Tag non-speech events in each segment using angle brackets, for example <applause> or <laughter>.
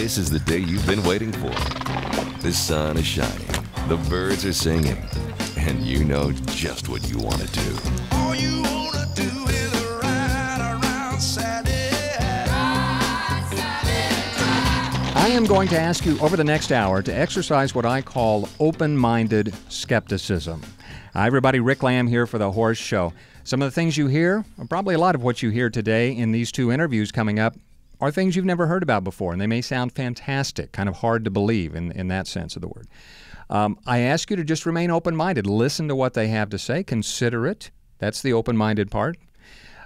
This is the day you've been waiting for. The sun is shining, the birds are singing, and you know just what you want to do. All you wanna do is ride around Saturday. I am going to ask you over the next hour to exercise what I call open minded skepticism. Hi, everybody. Rick Lamb here for The Horse Show. Some of the things you hear, or probably a lot of what you hear today in these two interviews coming up, are things you've never heard about before, and they may sound fantastic, kind of hard to believe in, in that sense of the word. Um, I ask you to just remain open minded. Listen to what they have to say, consider it. That's the open minded part.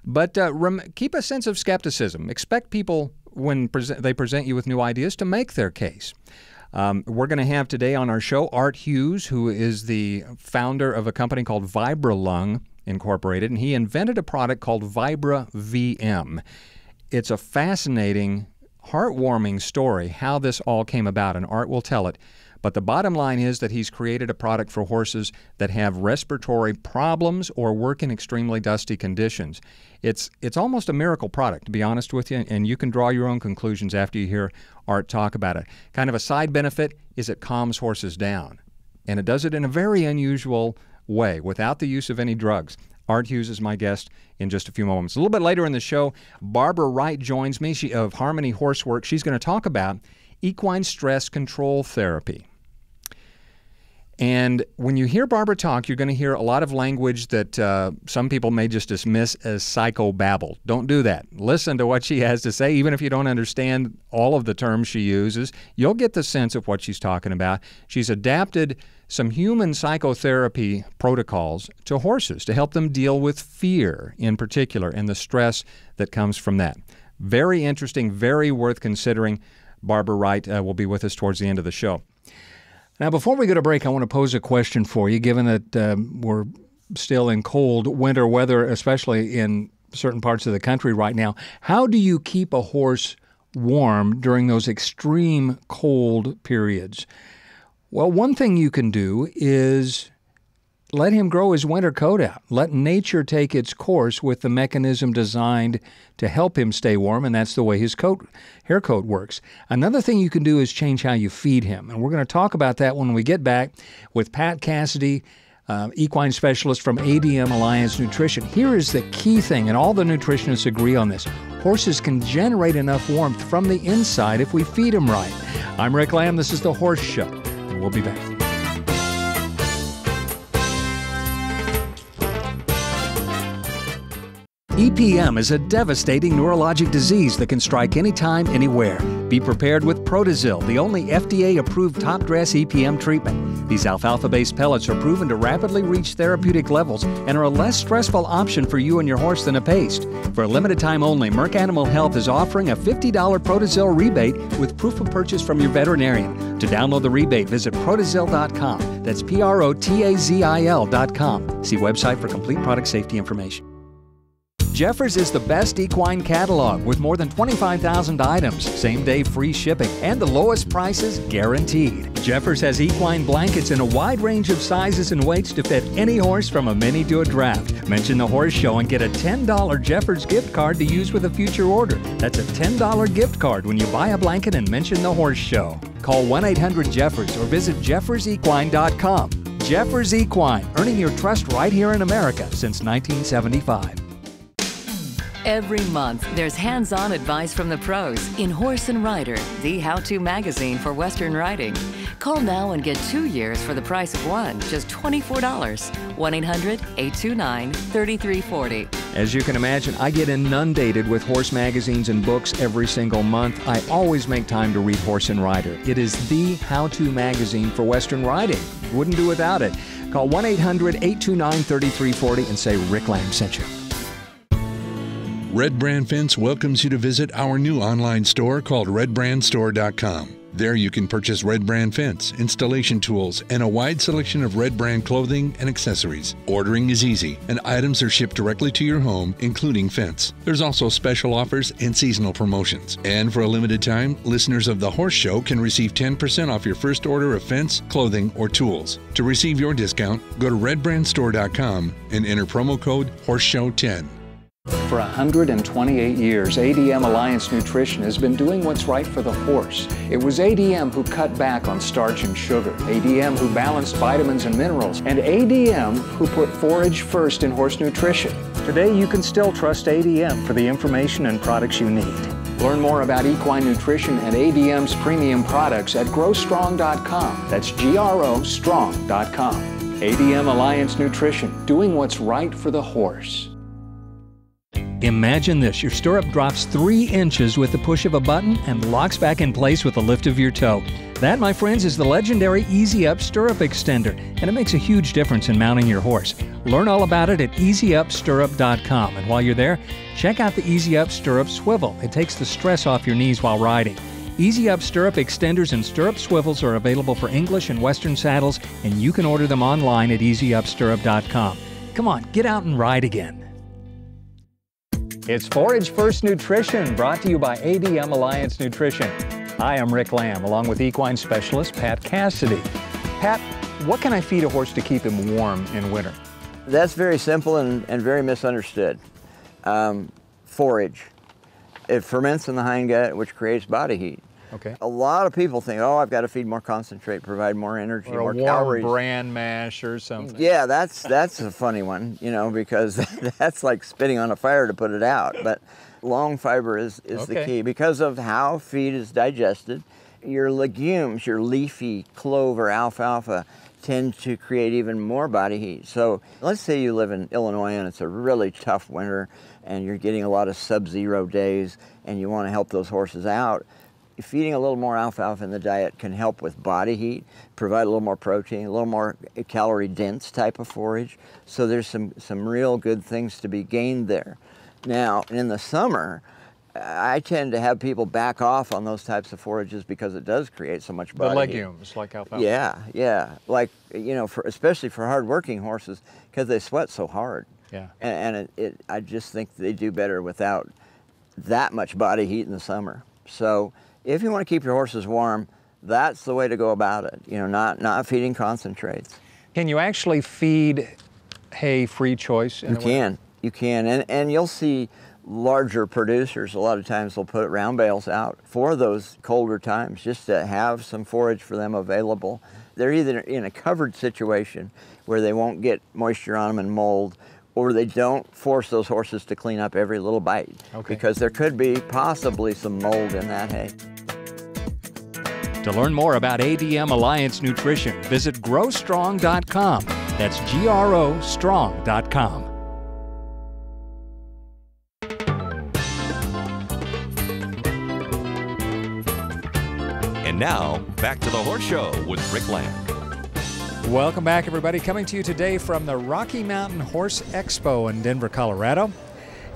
But uh, rem- keep a sense of skepticism. Expect people, when prese- they present you with new ideas, to make their case. Um, we're going to have today on our show Art Hughes, who is the founder of a company called VibraLung Incorporated, and he invented a product called Vibra VM. It's a fascinating, heartwarming story how this all came about, and Art will tell it. But the bottom line is that he's created a product for horses that have respiratory problems or work in extremely dusty conditions. It's it's almost a miracle product, to be honest with you, and you can draw your own conclusions after you hear Art talk about it. Kind of a side benefit is it calms horses down, and it does it in a very unusual way without the use of any drugs. Art Hughes is my guest in just a few moments. A little bit later in the show, Barbara Wright joins me she, of Harmony Horsework. She's going to talk about equine stress control therapy. And when you hear Barbara talk, you're going to hear a lot of language that uh, some people may just dismiss as psychobabble. Don't do that. Listen to what she has to say, even if you don't understand all of the terms she uses. You'll get the sense of what she's talking about. She's adapted some human psychotherapy protocols to horses to help them deal with fear in particular and the stress that comes from that. Very interesting, very worth considering. Barbara Wright uh, will be with us towards the end of the show. Now, before we go to break, I want to pose a question for you, given that um, we're still in cold winter weather, especially in certain parts of the country right now. How do you keep a horse warm during those extreme cold periods? Well, one thing you can do is let him grow his winter coat out. Let nature take its course with the mechanism designed to help him stay warm, and that's the way his coat hair coat works. Another thing you can do is change how you feed him, and we're going to talk about that when we get back with Pat Cassidy. Uh, equine specialist from ADM Alliance Nutrition. Here is the key thing, and all the nutritionists agree on this horses can generate enough warmth from the inside if we feed them right. I'm Rick Lamb. This is The Horse Show, and we'll be back. EPM is a devastating neurologic disease that can strike anytime, anywhere. Be prepared with Protazil, the only FDA approved top dress EPM treatment. These alfalfa based pellets are proven to rapidly reach therapeutic levels and are a less stressful option for you and your horse than a paste. For a limited time only, Merck Animal Health is offering a $50 Protazil rebate with proof of purchase from your veterinarian. To download the rebate, visit protazil.com. That's P R O T A Z I L.com. See website for complete product safety information. Jeffers is the best equine catalog with more than 25,000 items, same day free shipping, and the lowest prices guaranteed. Jeffers has equine blankets in a wide range of sizes and weights to fit any horse from a mini to a draft. Mention the horse show and get a $10 Jeffers gift card to use with a future order. That's a $10 gift card when you buy a blanket and mention the horse show. Call 1 800 Jeffers or visit jeffersequine.com. Jeffers Equine, earning your trust right here in America since 1975. Every month, there's hands on advice from the pros in Horse and Rider, the how to magazine for Western riding. Call now and get two years for the price of one, just $24. 1 800 829 3340. As you can imagine, I get inundated with horse magazines and books every single month. I always make time to read Horse and Rider. It is the how to magazine for Western riding. Wouldn't do without it. Call 1 800 829 3340 and say Rick Lamb sent you. Red Brand Fence welcomes you to visit our new online store called redbrandstore.com. There you can purchase Red Brand Fence, installation tools, and a wide selection of Red Brand clothing and accessories. Ordering is easy, and items are shipped directly to your home, including fence. There's also special offers and seasonal promotions. And for a limited time, listeners of The Horse Show can receive 10% off your first order of fence, clothing, or tools. To receive your discount, go to redbrandstore.com and enter promo code HORSESHOW10. For 128 years, ADM Alliance Nutrition has been doing what's right for the horse. It was ADM who cut back on starch and sugar, ADM who balanced vitamins and minerals, and ADM who put forage first in horse nutrition. Today, you can still trust ADM for the information and products you need. Learn more about equine nutrition and ADM's premium products at growstrong.com. That's G R O strong.com. ADM Alliance Nutrition, doing what's right for the horse. Imagine this your stirrup drops three inches with the push of a button and locks back in place with the lift of your toe. That, my friends, is the legendary Easy Up Stirrup Extender, and it makes a huge difference in mounting your horse. Learn all about it at easyupstirrup.com, and while you're there, check out the Easy Up Stirrup Swivel. It takes the stress off your knees while riding. Easy Up Stirrup Extenders and Stirrup Swivels are available for English and Western saddles, and you can order them online at easyupstirrup.com. Come on, get out and ride again. It's Forage First Nutrition, brought to you by ADM Alliance Nutrition. I'm Rick Lamb, along with equine specialist Pat Cassidy. Pat, what can I feed a horse to keep him warm in winter? That's very simple and, and very misunderstood. Um, forage. It ferments in the hindgut, which creates body heat. Okay. A lot of people think, oh, I've got to feed more concentrate, provide more energy, Or a more calories. bran mash or something. Yeah, that's that's a funny one, you know, because <laughs> that's like spitting on a fire to put it out. But long fiber is, is the key because of how feed is digested. Your legumes, your leafy clover, alfalfa, tend to create even more body heat. So let's say you live in Illinois and it's a really tough winter and you're getting a lot of sub-zero days and you want to help those horses out feeding a little more alfalfa in the diet can help with body heat, provide a little more protein, a little more calorie dense type of forage. So there's some, some real good things to be gained there. Now, in the summer, I tend to have people back off on those types of forages because it does create so much The body heat. legumes, like alfalfa. Yeah, yeah. Like, you know, for, especially for hard-working horses because they sweat so hard. Yeah. And, and it, it, I just think they do better without that much body heat in the summer. So if you want to keep your horses warm, that's the way to go about it. You know, not, not feeding concentrates. Can you actually feed hay free choice? In You can, you can, and and you'll see larger producers. A lot of times they'll put round bales out for those colder times, just to have some forage for them available. They're either in a covered situation where they won't get moisture on them and mold, or they don't force those horses to clean up every little bite Okay. because there could be possibly some mold in that hay. To learn more about ADM Alliance Nutrition, visit growstrong.com. That's G R O strong.com. And now, back to the Horse Show with Rick Lamb. Welcome back, everybody. Coming to you today from the Rocky Mountain Horse Expo in Denver, Colorado.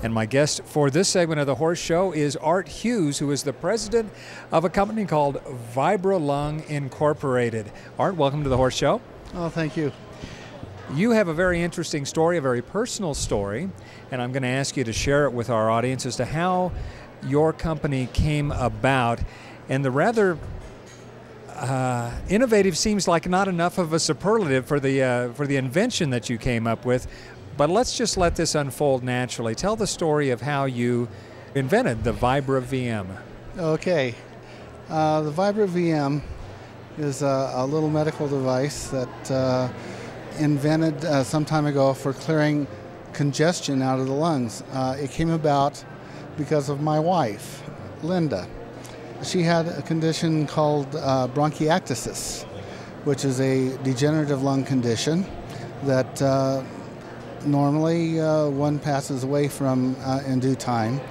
And my guest for this segment of the Horse Show is Art Hughes, who is the president of a company called Vibra Lung Incorporated. Art, welcome to the Horse Show. Oh, thank you. You have a very interesting story, a very personal story, and I'm going to ask you to share it with our audience as to how your company came about. And the rather uh, innovative seems like not enough of a superlative for the uh, for the invention that you came up with. But let's just let this unfold naturally. Tell the story of how you invented the Vibra VM. Okay. Uh, the Vibra VM is a, a little medical device that uh, invented uh, some time ago for clearing congestion out of the lungs. It came about because of my wife, Linda. She had a condition called uh, bronchiectasis, which is a degenerative lung condition that uh, normally uh, one passes away from uh, in due time.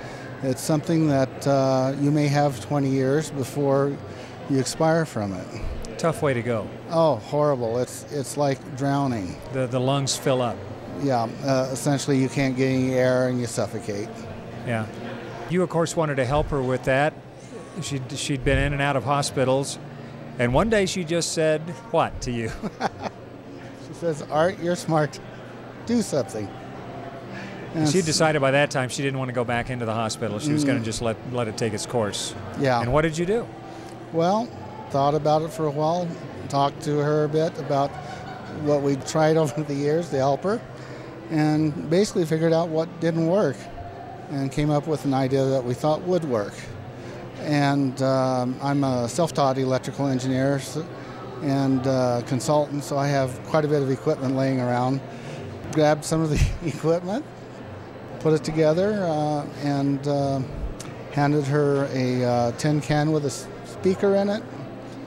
It's something that uh, you may have 20 years before you expire from it. Tough way to go. Oh, horrible! It's it's like drowning. The the lungs fill up. Yeah, uh, essentially you can't get any air and you suffocate. Yeah. You, of course, wanted to help her with that. She'd, she'd been in and out of hospitals. And one day she just said, What to you? <laughs> She says, "Art, you're smart. Do something." And she decided by that time she didn't want to go back into the hospital. She was going to mm. just let, let it take its course. Yeah. And what did you do? Well, thought about it for a while, talked to her a bit about what we'd tried <laughs> over the years to help her, and basically figured out what didn't work. and came up with an idea that we thought would work. And um, I'm a self taught electrical engineer and uh, consultant, so I have quite a bit of equipment laying around. Grabbed some of the <laughs> equipment, put it together, uh, and uh, handed her a uh, tin can with a speaker in it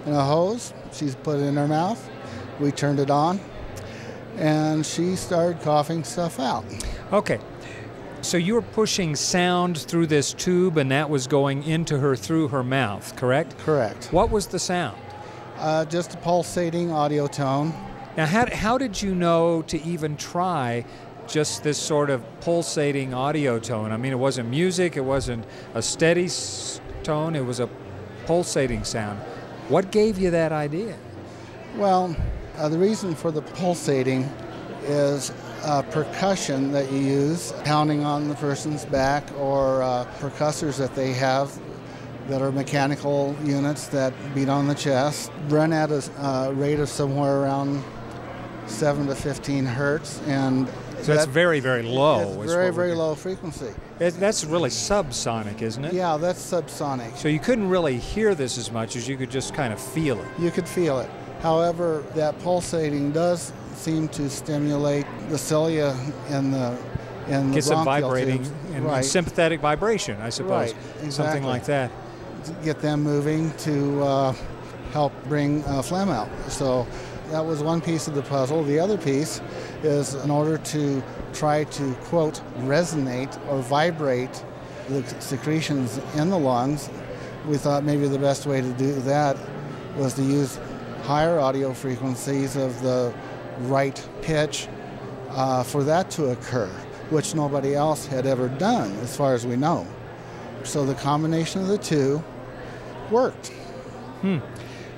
and a hose. She's put it in her mouth. We turned it on, and she started coughing stuff out. Okay. So you were pushing sound through this tube, and that was going into her through her mouth, correct? Correct. What was the sound? Uh, just a pulsating audio tone. Now, how, how did you know to even try just this sort of pulsating audio tone? I mean, it wasn't music, it wasn't a steady s- tone, it was a pulsating sound. What gave you that idea? Well, uh, the reason for the pulsating is uh, percussion that you use, pounding on the person's back, or uh, percussors that they have that are mechanical units that beat on the chest, run at a uh, rate of somewhere around 7 to 15 hertz. And So that's that- very, very low. It's very, very low frequency. It, that's really subsonic, isn't it? Yeah, that's subsonic. So you couldn't really hear this as much as you could just kind of feel it. You could feel it. However, that pulsating does seem to stimulate the cilia in the in the Gets it bronchial vibrating and right. sympathetic vibration, I suppose. Right, Something like that. to get them moving to uh, help bring uh, phlegm out. So that was one piece of the puzzle. The other piece is in order to try to quote resonate or vibrate the secretions in the lungs, we thought maybe the best way to do that was to use higher audio frequencies of the right pitch uh, for that to occur, which nobody else had ever done, as far as we know. So the combination of the two worked. Hmm.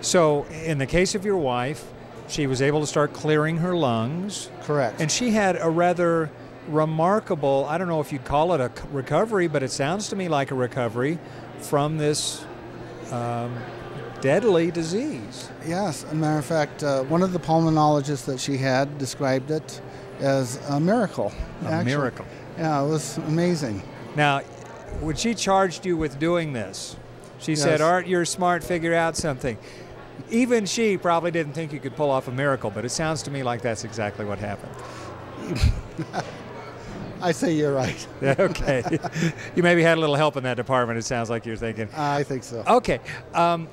So, in the case of your wife, she was able to start clearing her lungs, Correct. and she had a rather remarkable I don't know if you'd call it a recovery, but it sounds to me like a recovery from this um, deadly disease. yes, as a matter of fact, uh, one of the pulmonologists that she had described it as a miracle. A actually. miracle. Yeah, it was amazing. Now, when she charged you with doing this, she said, Yes. Art, you're smart, figure out something. Even she probably didn't think you could pull off a miracle, but it sounds to me like that's exactly what happened. <laughs> I say you're right. Yeah, <laughs> okay. <laughs> you maybe had a little help in that department, it sounds like you're thinking. I think so. Okay. Um,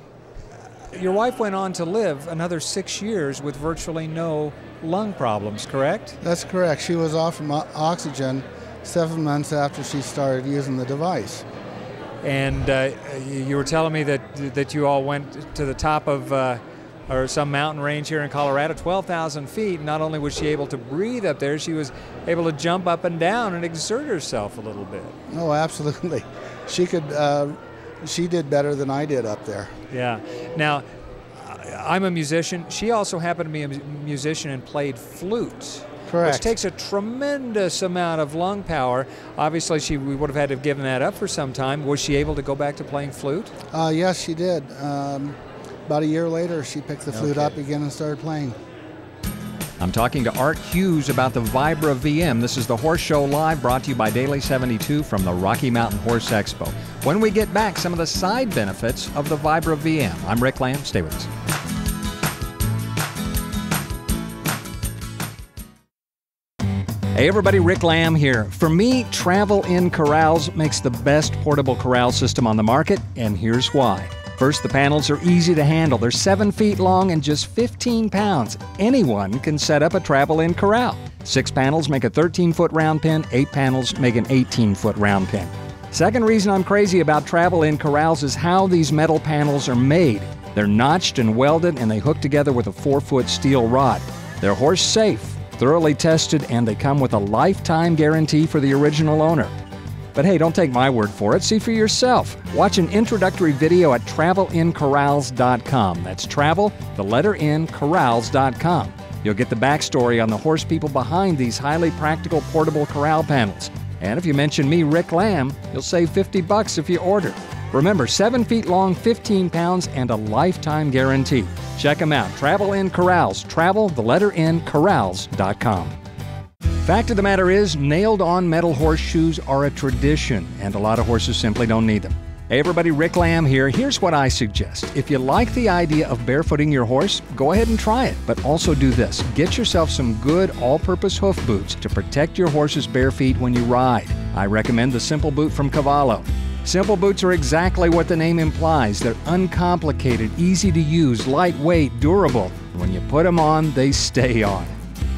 your wife went on to live another six years with virtually no lung problems, correct? That's correct. She was off from oxygen seven months after she started using the device. And uh, you you were telling me that that you all went to the top of uh, or some mountain range here in Colorado, 12,000 feet. Not only was she able to breathe up there, she was able to jump up and down and exert herself a little bit. Oh, absolutely. <laughs> She could. Uh, she did better than I did up there. Yeah. Now, I'm a musician. She also happened to be a musician and played flute. Which takes a tremendous amount of lung power. Obviously, she we would have had to have given that up for some time. Was she able to go back to playing flute? Uh, yes, she did. Um, about a year later, she picked the flute Okay. up again and started playing. I'm talking to Art Hughes about the Vibra VM. This is the Horse Show Live brought to you by Daily 72 from the Rocky Mountain Horse Expo. When we get back, some of the side benefits of the Vibra VM. I'm Rick Lamb. Stay with us. Hey everybody, Rick Lamb here. For me, Travel in Corrals makes the best portable corral system on the market, and here's why. First, the panels are easy to handle. They're 7 feet long and just 15 pounds. Anyone can set up a Travel in Corral. Six panels make a 13 foot round pen, eight panels make an 18 foot round pen. Second reason I'm crazy about Travel in Corrals is how these metal panels are made. They're notched and welded, and they hook together with a 4 foot steel rod. They're horse safe, thoroughly tested, and they come with a lifetime guarantee for the original owner. But hey, don't take my word for it. See for yourself. Watch an introductory video at travelncorrals.com. That's travel, the letter N, corrals.com. You'll get the backstory on the horse people behind these highly practical portable corral panels. And if you mention me, Rick Lamb, you'll save 50 bucks if you order. Remember, 7 feet long, 15 pounds, and a lifetime guarantee. Check them out. Travel in Corrals. Travel, the letter N, corrals.com. Fact of the matter is, nailed on metal horseshoes are a tradition, and a lot of horses simply don't need them. Hey everybody, Rick Lamb here. Here's what I suggest. If you like the idea of barefooting your horse, go ahead and try it. But also do this get yourself some good all purpose hoof boots to protect your horse's bare feet when you ride. I recommend the Simple Boot from Cavallo. Simple boots are exactly what the name implies. They're uncomplicated, easy to use, lightweight, durable. When you put them on, they stay on.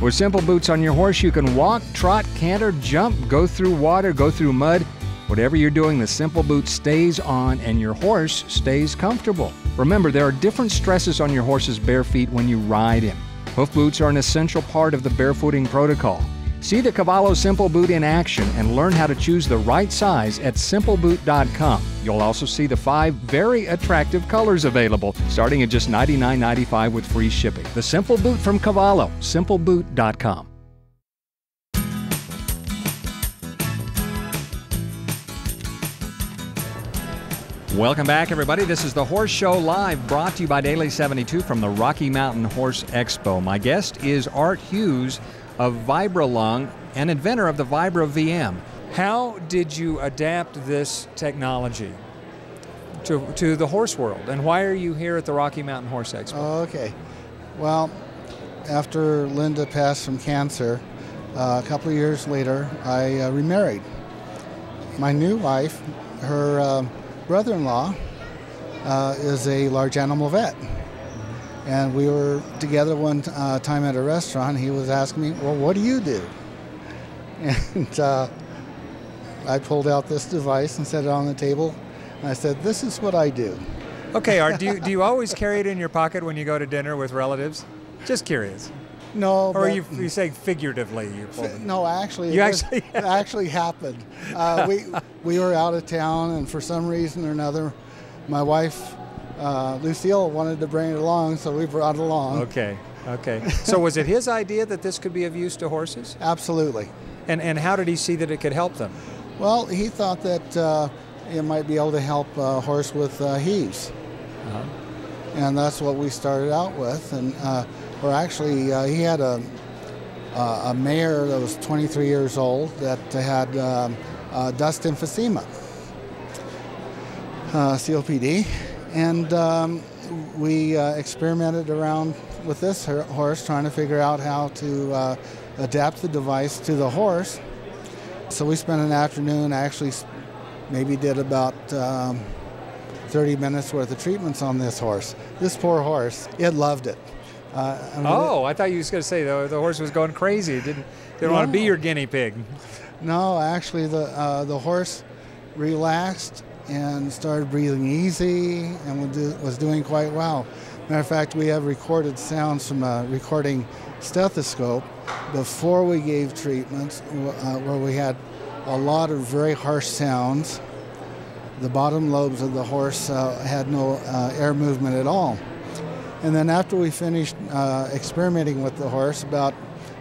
With simple boots on your horse, you can walk, trot, canter, jump, go through water, go through mud. Whatever you're doing, the simple boot stays on and your horse stays comfortable. Remember, there are different stresses on your horse's bare feet when you ride him. Hoof boots are an essential part of the barefooting protocol. See the Cavallo Simple Boot in action and learn how to choose the right size at simpleboot.com. You'll also see the five very attractive colors available, starting at just $99.95 with free shipping. The Simple Boot from Cavallo, simpleboot.com. Welcome back, everybody. This is the Horse Show Live, brought to you by Daily 72 from the Rocky Mountain Horse Expo. My guest is Art Hughes of Vibralung, an inventor of the Vibra VM. How did you adapt this technology to, to the horse world, and why are you here at the Rocky Mountain Horse Expo? Okay. Well, after Linda passed from cancer, uh, a couple of years later, I uh, remarried. My new wife, her uh, brother in law, uh, is a large animal vet. And we were together one uh, time at a restaurant. He was asking me, Well, what do you do? <laughs> And uh, I pulled out this device and set it on the table. And I said, This is what I do. Okay, Art, do you, <laughs> do you always carry it in your pocket when you go to dinner with relatives? Just curious. No, Or you, you saying figuratively? You? No, actually, You it was- actually- <laughs> it actually happened. Uh, we we were out of town, and for some reason or another, my wife uh, Lucille wanted to bring it along, so we brought it along. Okay, okay. So was it his idea that this could be of use to horses? Absolutely. And, and how did he see that it could help them? Well, he thought that uh, it might be able to help a horse with uh, heaves, Uh-huh. and that's what we started out with. And uh, we're actually uh, he had a uh, a mare that was 23 years old that had um, uh, dust emphysema, uh, COPD, and um, we uh, experimented around with this horse, trying to figure out how to uh, adapt the device to the horse. So we spent an afternoon, actually, maybe did about um, 30 minutes worth of treatments on this horse. This poor horse, it loved it. Uh, I mean, Oh, I thought you was going to say the, the horse was going crazy. It didn't didn't want to be your guinea pig. No, actually, the uh, the horse relaxed and started breathing easy and was, do, was doing quite well. Matter of fact, we have recorded sounds from a recording stethoscope before we gave treatments, uh, where we had a lot of very harsh sounds. The bottom lobes of the horse uh, had no uh, air movement at all. And then after we finished uh, experimenting with the horse, about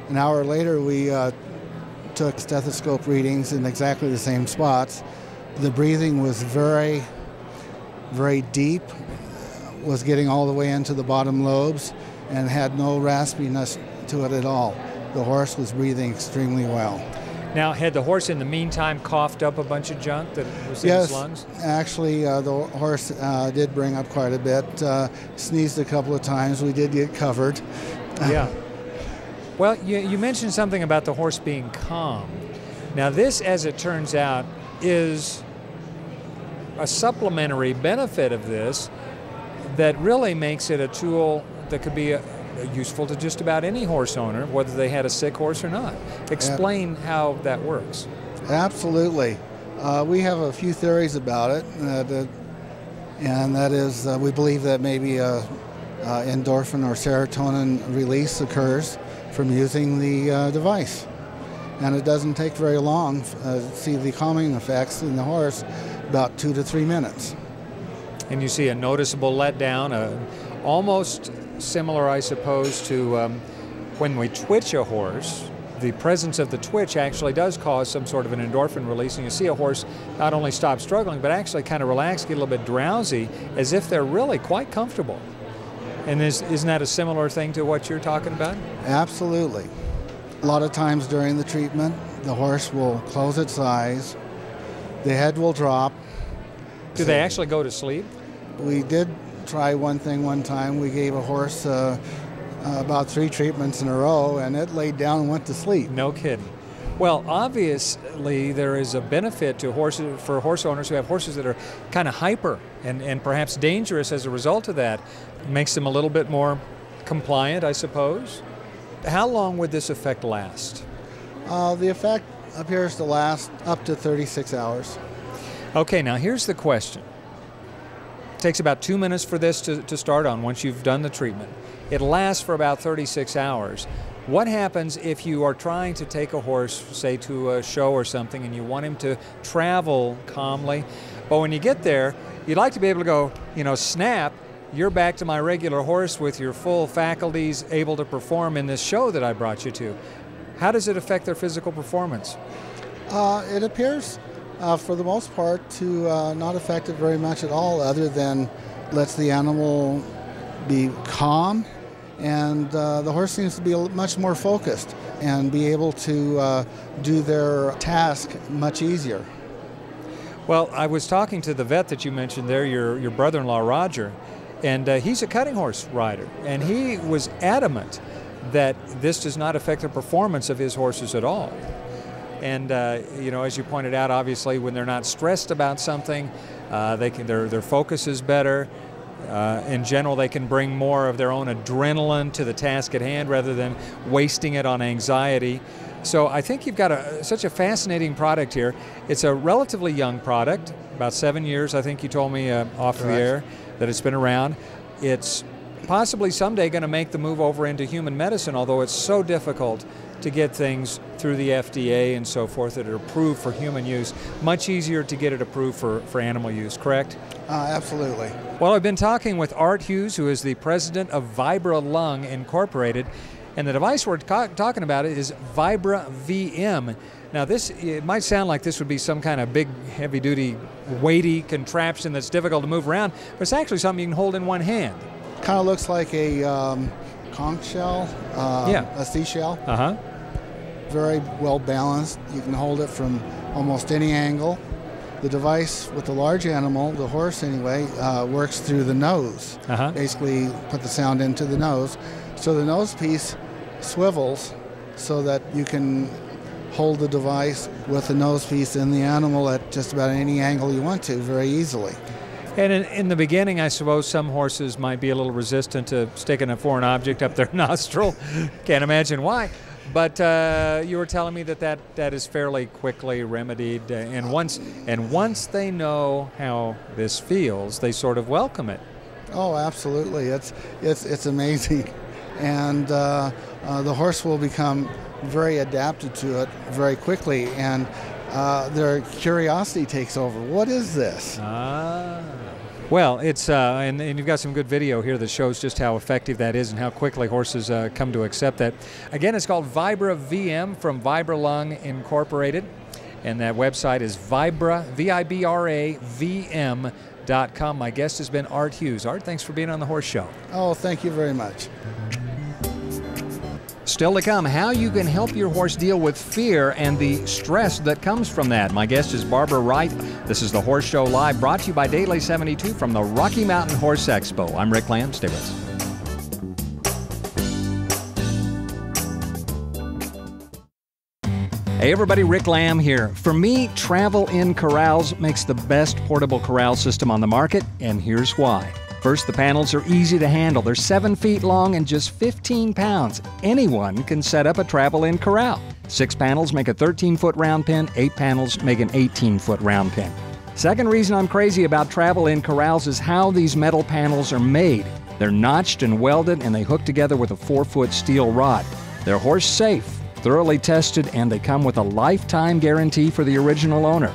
an hour later, we uh, took stethoscope readings in exactly the same spots. The breathing was very, very deep, was getting all the way into the bottom lobes, and had no raspiness to it at all. The horse was breathing extremely well. Now, had the horse in the meantime coughed up a bunch of junk that was in yes, his lungs? actually, uh, the horse uh, did bring up quite a bit. Uh, sneezed a couple of times. We did get covered. <laughs> Yeah. Well, you, you mentioned something about the horse being calm. Now, this, as it turns out, is a supplementary benefit of this that really makes it a tool that could be uh useful to just about any horse owner, whether they had a sick horse or not. Explain how that works. Absolutely. Uh, we have a few theories about it, uh, that, and that is uh, we believe that maybe a, uh endorphin or serotonin release occurs from using the uh, device. And it doesn't take very long uh, to see the calming effects in the horse, about two to three minutes. and you see a noticeable letdown, uh, almost similar, I suppose, to um, when we twitch a horse. The presence of the twitch actually does cause some sort of an endorphin release, and you see a horse not only stop struggling, but actually kind of relax, get a little bit drowsy, as if they're really quite comfortable. And is, isn't that a similar thing to what you're talking about? Absolutely. A lot of times during the treatment, the horse will close its eyes, the head will drop. Do they actually go to sleep? We did try one thing one time. We gave a horse uh, uh, about three treatments in a row, and it laid down and went to sleep. No kidding. Well, obviously, there is a benefit to horses for horse owners who have horses that are kind of hyper and, and perhaps dangerous as a result of that. It makes them a little bit more compliant, I suppose. How long would this effect last? Uh, the effect appears to last up to 36 hours. Okay, now here's the question. It takes about two minutes for this to, to start on once you've done the treatment. It lasts for about 36 hours. What happens if you are trying to take a horse, say, to a show or something, and you want him to travel calmly, but when you get there, you'd like to be able to go, you know, snap, you're back to my regular horse with your full faculties able to perform in this show that I brought you to. How does it affect their physical performance? Uh, it appears, uh, for the most part, to uh, not affect it very much at all, other than lets the animal be calm, and uh, the horse seems to be much more focused and be able to uh, do their task much easier. Well, I was talking to the vet that you mentioned there, your, your brother in law, Roger, and uh, he's a cutting horse rider, and he was adamant that this does not affect the performance of his horses at all. And uh, you know, as you pointed out, obviously, when they're not stressed about something, uh, they can their their focus is better. Uh, in general, they can bring more of their own adrenaline to the task at hand rather than wasting it on anxiety. So I think you've got a, such a fascinating product here. It's a relatively young product, about seven years, I think you told me uh, off the air that it's been around. It's possibly someday going to make the move over into human medicine, although it's so difficult to get things through the FDA and so forth that are approved for human use. Much easier to get it approved for, for animal use, correct? Uh, absolutely. Well, I've been talking with Art Hughes, who is the president of Vibra Lung Incorporated, and the device we're ta- talking about is Vibra VM. Now, this it might sound like this would be some kind of big, heavy-duty, weighty contraption that's difficult to move around, but it's actually something you can hold in one hand. Kind of looks like a um, conch shell, uh, Yeah. a seashell. Uh huh. Very well balanced. You can hold it from almost any angle. The device with the large animal, the horse anyway, uh, works through the nose. Uh-huh. Basically, put the sound into the nose. So the nose piece swivels so that you can hold the device with the nose piece in the animal at just about any angle you want to very easily. And in, in the beginning, I suppose some horses might be a little resistant to sticking a foreign object up their <laughs> nostril. Can't imagine why. But uh, you were telling me that, that that is fairly quickly remedied, uh, and once and once they know how this feels, they sort of welcome it. Oh, absolutely! It's it's it's amazing, <laughs> and uh, uh, the horse will become very adapted to it very quickly, and uh, their curiosity takes over. What is this? Ah. Well, it's uh, and, and you've got some good video here that shows just how effective that is and how quickly horses uh, come to accept that. Again, it's called Vibra VM from Vibra Lung Incorporated, and that website is Vibra V I B R A V M. Dot com. My guest has been Art Hughes. Art, thanks for being on the Horse Show. Oh, thank you very much. Still to come, how you can help your horse deal with fear and the stress that comes from that. My guest is Barbara Wright. This is the Horse Show Live, brought to you by Daily 72 from the Rocky Mountain Horse Expo. I'm Rick Lamb. Stay with us. Hey everybody, Rick Lamb here. For me, Travel in Corrals makes the best portable corral system on the market, and here's why. First, the panels are easy to handle. They're 7 feet long and just 15 pounds. Anyone can set up a Travel in Corral. Six panels make a 13 foot round pen, eight panels make an 18 foot round pen. Second reason I'm crazy about Travel in Corrals is how these metal panels are made. They're notched and welded, and they hook together with a 4 foot steel rod. They're horse safe, thoroughly tested, and they come with a lifetime guarantee for the original owner.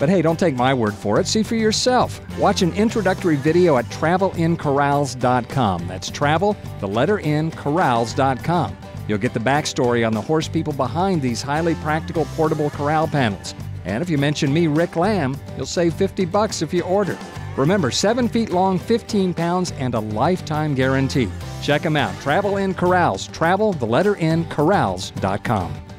But hey, don't take my word for it. See for yourself. Watch an introductory video at travelncorrals.com. That's travel, the letter N, corrals.com. You'll get the backstory on the horse people behind these highly practical portable corral panels. And if you mention me, Rick Lamb, you'll save 50 bucks if you order. Remember, 7 feet long, 15 pounds, and a lifetime guarantee. Check them out. Travel in Corrals. Travel, the letter N, corrals.com.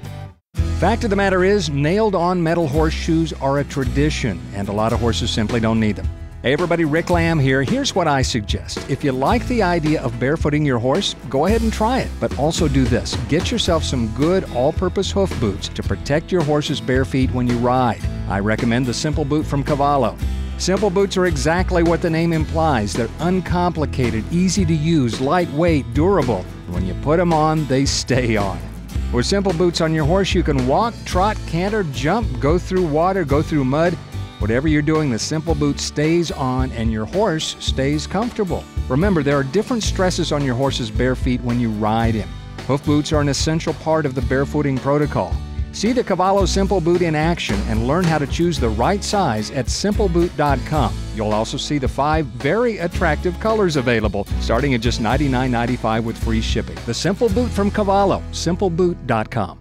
Fact of the matter is, nailed on metal horseshoes are a tradition, and a lot of horses simply don't need them. Hey everybody, Rick Lamb here. Here's what I suggest. If you like the idea of barefooting your horse, go ahead and try it. But also do this get yourself some good all purpose hoof boots to protect your horse's bare feet when you ride. I recommend the Simple Boot from Cavallo. Simple boots are exactly what the name implies. They're uncomplicated, easy to use, lightweight, durable. When you put them on, they stay on. With simple boots on your horse, you can walk, trot, canter, jump, go through water, go through mud. Whatever you're doing, the simple boot stays on and your horse stays comfortable. Remember, there are different stresses on your horse's bare feet when you ride him. Hoof boots are an essential part of the barefooting protocol. See the Cavallo Simple Boot in action and learn how to choose the right size at simpleboot.com. You'll also see the five very attractive colors available, starting at just $99.95 with free shipping. The Simple Boot from Cavallo, simpleboot.com.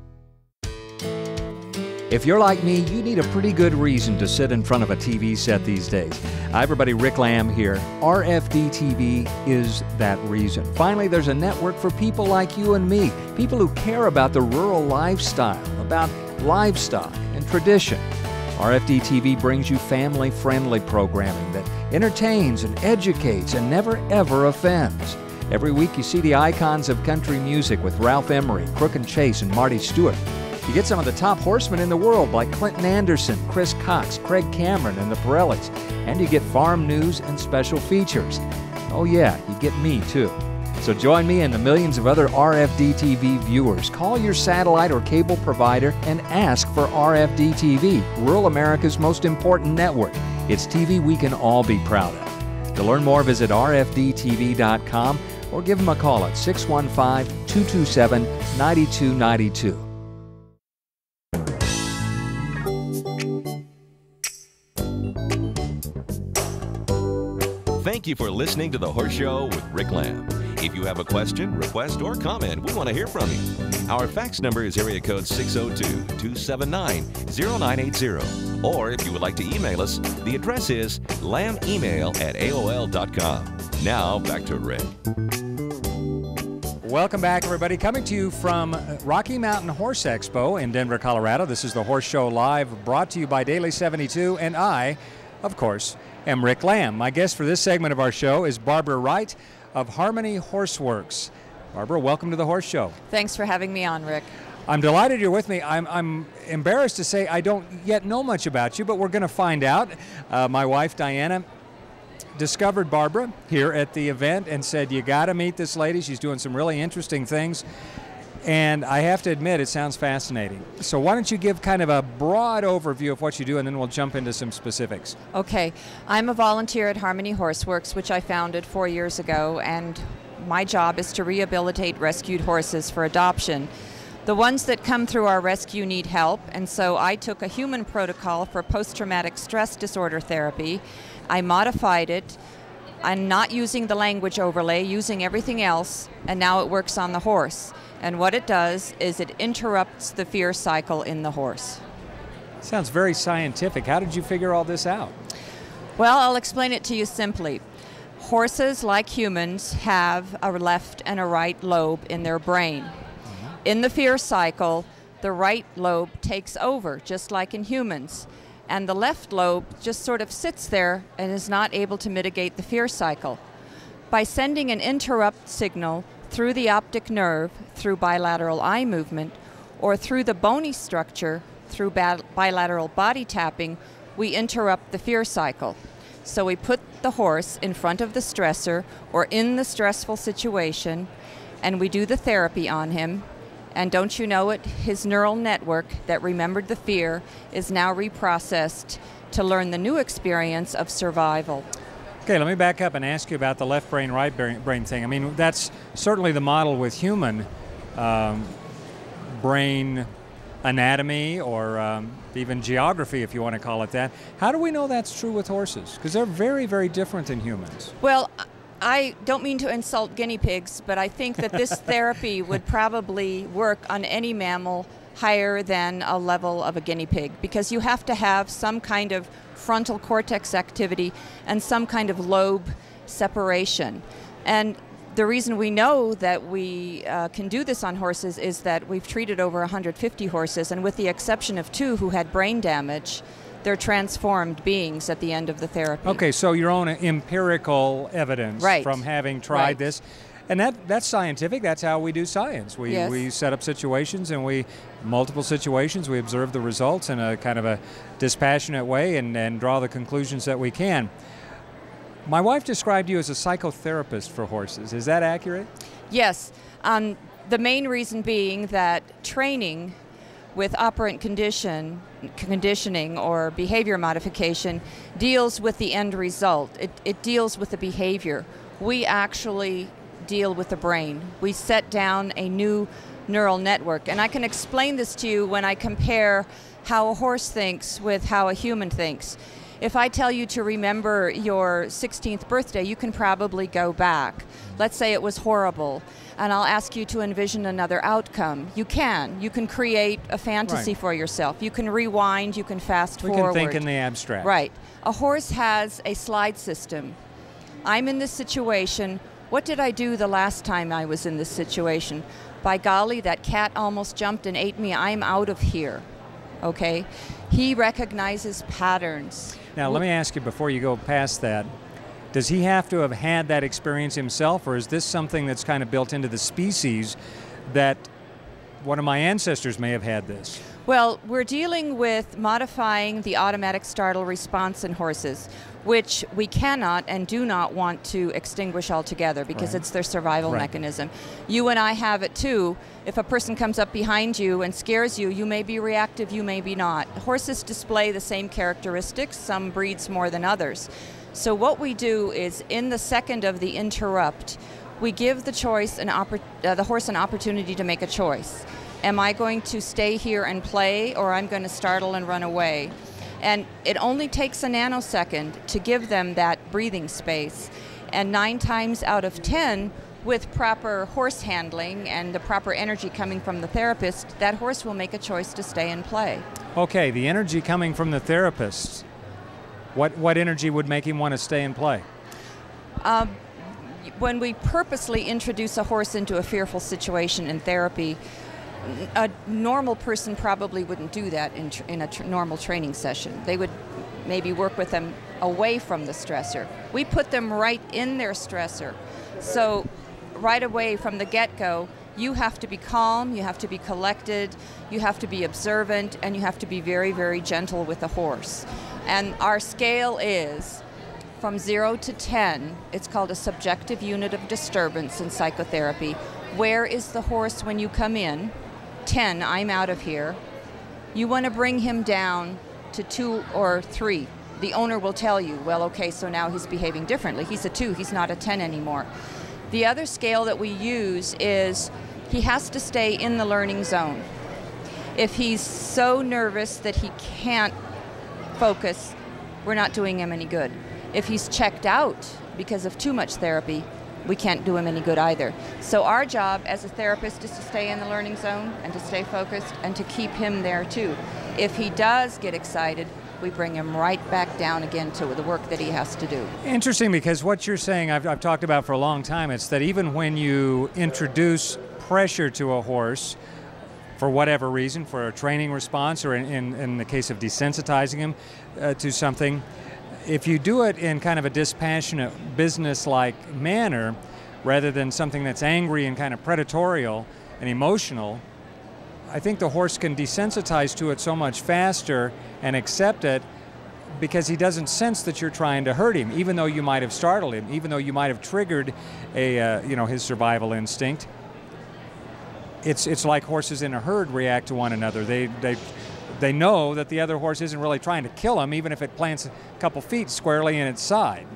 If you're like me, you need a pretty good reason to sit in front of a TV set these days. Hi, everybody, Rick Lamb here. RFD TV is that reason. Finally, there's a network for people like you and me, people who care about the rural lifestyle, about livestock and tradition. RFD TV brings you family friendly programming that entertains and educates and never ever offends. Every week, you see the icons of country music with Ralph Emery, Crook and Chase, and Marty Stuart. You get some of the top horsemen in the world like Clinton Anderson, Chris Cox, Craig Cameron, and the Parellis. And you get farm news and special features. Oh, yeah, you get me too. So join me and the millions of other RFD TV viewers. Call your satellite or cable provider and ask for RFD TV, rural America's most important network. It's TV we can all be proud of. To learn more, visit rfdtv.com or give them a call at 615 227 9292. Thank you for listening to The Horse Show with Rick Lamb. If you have a question, request, or comment, we want to hear from you. Our fax number is area code 602 279 0980. Or if you would like to email us, the address is lambemail at AOL.com. Now, back to Rick. Welcome back, everybody. Coming to you from Rocky Mountain Horse Expo in Denver, Colorado. This is the Horse Show Live, brought to you by Daily 72, and I, of course, am Rick Lamb. My guest for this segment of our show is Barbara Wright of Harmony Horseworks. Barbara, welcome to the Horse Show. Thanks for having me on, Rick. I'm delighted you're with me. I'm, I'm embarrassed to say I don't yet know much about you, but we're going to find out. Uh, my wife, Diana, discovered Barbara here at the event and said, You got to meet this lady. She's doing some really interesting things. And I have to admit, it sounds fascinating. So, why don't you give kind of a broad overview of what you do, and then we'll jump into some specifics. Okay, I'm a volunteer at Harmony Horseworks, which I founded four years ago, and my job is to rehabilitate rescued horses for adoption. The ones that come through our rescue need help, and so I took a human protocol for post traumatic stress disorder therapy. I modified it. I'm not using the language overlay, using everything else, and now it works on the horse. And what it does is it interrupts the fear cycle in the horse. Sounds very scientific. How did you figure all this out? Well, I'll explain it to you simply. Horses, like humans, have a left and a right lobe in their brain. Uh-huh. In the fear cycle, the right lobe takes over, just like in humans. And the left lobe just sort of sits there and is not able to mitigate the fear cycle. By sending an interrupt signal through the optic nerve, through bilateral eye movement, or through the bony structure, through bilateral body tapping, we interrupt the fear cycle. So we put the horse in front of the stressor or in the stressful situation, and we do the therapy on him. And don't you know it? His neural network that remembered the fear is now reprocessed to learn the new experience of survival. Okay, let me back up and ask you about the left brain, right brain, brain thing. I mean, that's certainly the model with human um, brain anatomy or um, even geography, if you want to call it that. How do we know that's true with horses? Because they're very, very different than humans. Well, I don't mean to insult guinea pigs, but I think that this <laughs> therapy would probably work on any mammal higher than a level of a guinea pig because you have to have some kind of frontal cortex activity and some kind of lobe separation. And the reason we know that we uh, can do this on horses is that we've treated over 150 horses, and with the exception of two who had brain damage, they're transformed beings at the end of the therapy. Okay, so your own empirical evidence Right. from having tried Right. this. And that, that's scientific. That's how we do science. We, Yes. we set up situations and we, multiple situations, we observe the results in a kind of a dispassionate way and, and draw the conclusions that we can. My wife described you as a psychotherapist for horses. Is that accurate? Yes. Um, the main reason being that training with operant condition, conditioning or behavior modification deals with the end result. It, it deals with the behavior. We actually deal with the brain. We set down a new neural network. And I can explain this to you when I compare how a horse thinks with how a human thinks. If I tell you to remember your 16th birthday, you can probably go back. Let's say it was horrible, and I'll ask you to envision another outcome. You can. You can create a fantasy Right. for yourself. You can rewind, you can fast We forward. can think in the abstract. Right. A horse has a slide system. I'm in this situation. What did I do the last time I was in this situation? By golly, that cat almost jumped and ate me. I'm out of here. Okay? He recognizes patterns. Now, let me ask you before you go past that does he have to have had that experience himself, or is this something that's kind of built into the species that one of my ancestors may have had this? Well, we're dealing with modifying the automatic startle response in horses, which we cannot and do not want to extinguish altogether because Right. it's their survival Right. mechanism. You and I have it too. If a person comes up behind you and scares you, you may be reactive, you may be not. Horses display the same characteristics, some breeds more than others. So, what we do is in the second of the interrupt, we give the choice an oppor- uh, the horse an opportunity to make a choice. Am I going to stay here and play, or I'm going to startle and run away? And it only takes a nanosecond to give them that breathing space. And nine times out of ten, with proper horse handling and the proper energy coming from the therapist, that horse will make a choice to stay and play. Okay, the energy coming from the therapist. What, what energy would make him want to stay and play? Um, when we purposely introduce a horse into a fearful situation in therapy, a normal person probably wouldn't do that in, tr- in a tr- normal training session. They would maybe work with them away from the stressor. We put them right in their stressor. So, right away from the get go, you have to be calm, you have to be collected, you have to be observant, and you have to be very, very gentle with the horse. And our scale is from 0 to 10, it's called a subjective unit of disturbance in psychotherapy. Where is the horse when you come in? 10, I'm out of here. You want to bring him down to 2 or 3. The owner will tell you, well, okay, so now he's behaving differently. He's a 2, he's not a 10 anymore. The other scale that we use is he has to stay in the learning zone. If he's so nervous that he can't focus, we're not doing him any good. If he's checked out because of too much therapy, we can't do him any good either. So our job as a therapist is to stay in the learning zone and to stay focused and to keep him there too. If he does get excited, we bring him right back down again to the work that he has to do. Interesting because what you're saying, I've, I've talked about for a long time, it's that even when you introduce pressure to a horse, for whatever reason, for a training response or in, in, in the case of desensitizing him uh, to something, if you do it in kind of a dispassionate, business like manner, rather than something that's angry and kind of predatorial and emotional, I think the horse can desensitize to it so much faster and accept it because he doesn't sense that you're trying to hurt him, even though you might have startled him, even though you might have triggered a, uh, you know, his survival instinct. It's, it's like horses in a herd react to one another. They, they, they know that the other horse isn't really trying to kill him, even if it plants a couple feet squarely in its side.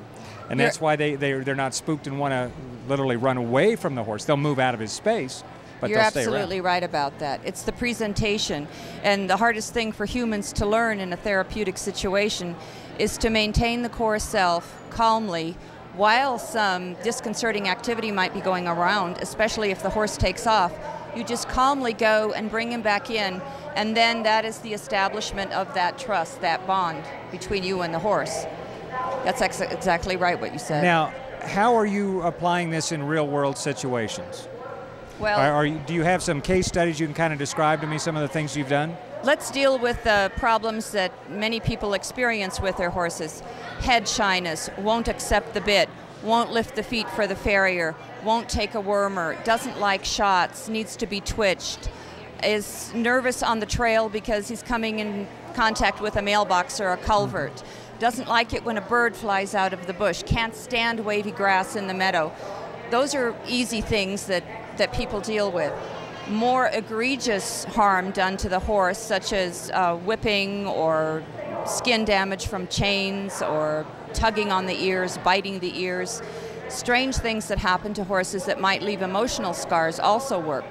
And that's why they, they, they're not spooked and want to literally run away from the horse. They'll move out of his space, but You're absolutely right about that. It's the presentation. And the hardest thing for humans to learn in a therapeutic situation is to maintain the core self calmly while some disconcerting activity might be going around, especially if the horse takes off. You just calmly go and bring him back in, and then that is the establishment of that trust, that bond between you and the horse. That's ex- exactly right what you said. Now, how are you applying this in real world situations? well, Are, are you, do you have some case studies you can kind of describe to me some of the things you've done? Let's deal with the problems that many people experience with their horses. Head shyness, won't accept the bit, won't lift the feet for the farrier, won't take a wormer, doesn't like shots, needs to be twitched, is nervous on the trail because he's coming in contact with a mailbox or a culvert, doesn't like it when a bird flies out of the bush, can't stand wavy grass in the meadow. Those are easy things that, that people deal with more egregious harm done to the horse, such as uh, whipping or skin damage from chains or tugging on the ears, biting the ears, strange things that happen to horses that might leave emotional scars also work.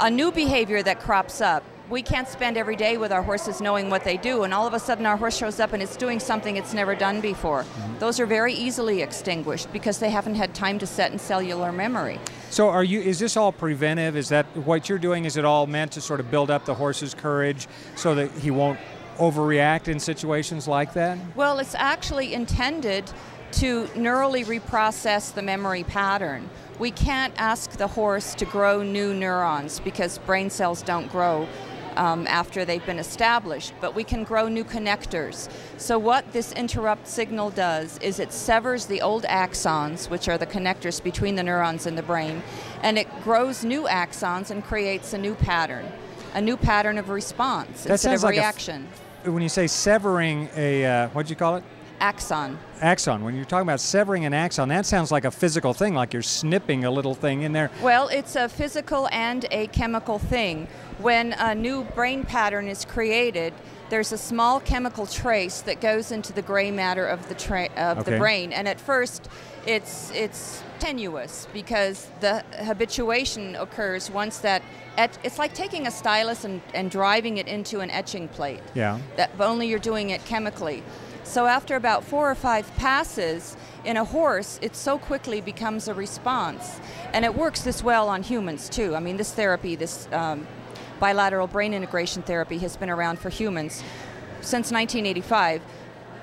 A new behavior that crops up. We can't spend every day with our horses knowing what they do, and all of a sudden our horse shows up and it's doing something it's never done before. Mm-hmm. Those are very easily extinguished because they haven't had time to set in cellular memory. So, are you? Is this all preventive? Is that what you're doing? Is it all meant to sort of build up the horse's courage so that he won't overreact in situations like that? Well, it's actually intended to neurally reprocess the memory pattern. We can't ask the horse to grow new neurons because brain cells don't grow um, after they've been established, but we can grow new connectors. So, what this interrupt signal does is it severs the old axons, which are the connectors between the neurons in the brain, and it grows new axons and creates a new pattern, a new pattern of response That instead of like reaction. When you say severing a, uh, what'd you call it? Axon. Axon. When you're talking about severing an axon, that sounds like a physical thing, like you're snipping a little thing in there. Well, it's a physical and a chemical thing. When a new brain pattern is created, there's a small chemical trace that goes into the gray matter of the tra- of Okay. the brain, and at first, it's it's tenuous because the habituation occurs once that. Et- it's like taking a stylus and, and driving it into an etching plate. Yeah. That but only you're doing it chemically. So after about four or five passes in a horse, it so quickly becomes a response, and it works this well on humans too. I mean, this therapy, this um, bilateral brain integration therapy, has been around for humans since 1985.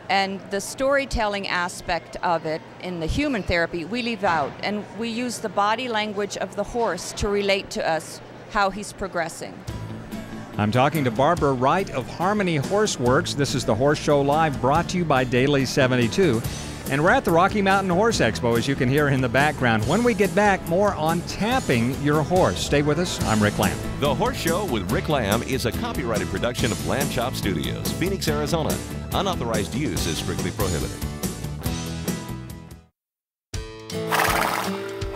And the storytelling aspect of it in the human therapy, we leave out. And we use the body language of the horse to relate to us how he's progressing. I'm talking to Barbara Wright of Harmony Horseworks. This is the Horse Show Live brought to you by Daily 72. And we're at the Rocky Mountain Horse Expo, as you can hear in the background. When we get back, more on tapping your horse. Stay with us. I'm Rick Lamb. The Horse Show with Rick Lamb is a copyrighted production of Lamb Chop Studios, Phoenix, Arizona. Unauthorized use is strictly prohibited.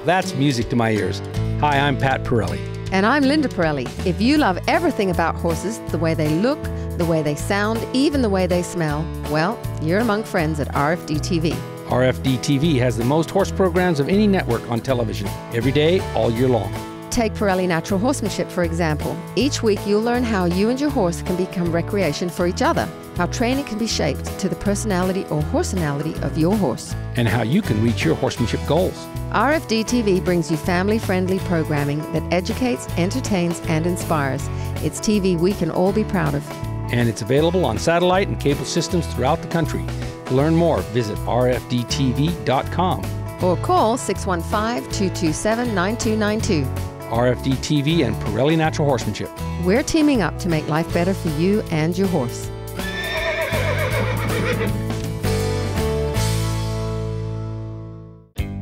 That's music to my ears. Hi, I'm Pat Parelli. And I'm Linda Parelli. If you love everything about horses, the way they look, the way they sound, even the way they smell, well, you're among friends at RFD TV. RFD TV has the most horse programs of any network on television, every day, all year long. Take Parelli Natural Horsemanship, for example. Each week, you'll learn how you and your horse can become recreation for each other, how training can be shaped to the personality or horsenality of your horse. and how you can reach your horsemanship goals. RFD TV brings you family friendly programming that educates, entertains, and inspires. It's TV we can all be proud of. And it's available on satellite and cable systems throughout the country. To learn more, visit rfdtv.com. Or call 615 227 9292. RFD TV and Parelli Natural Horsemanship. We're teaming up to make life better for you and your horse.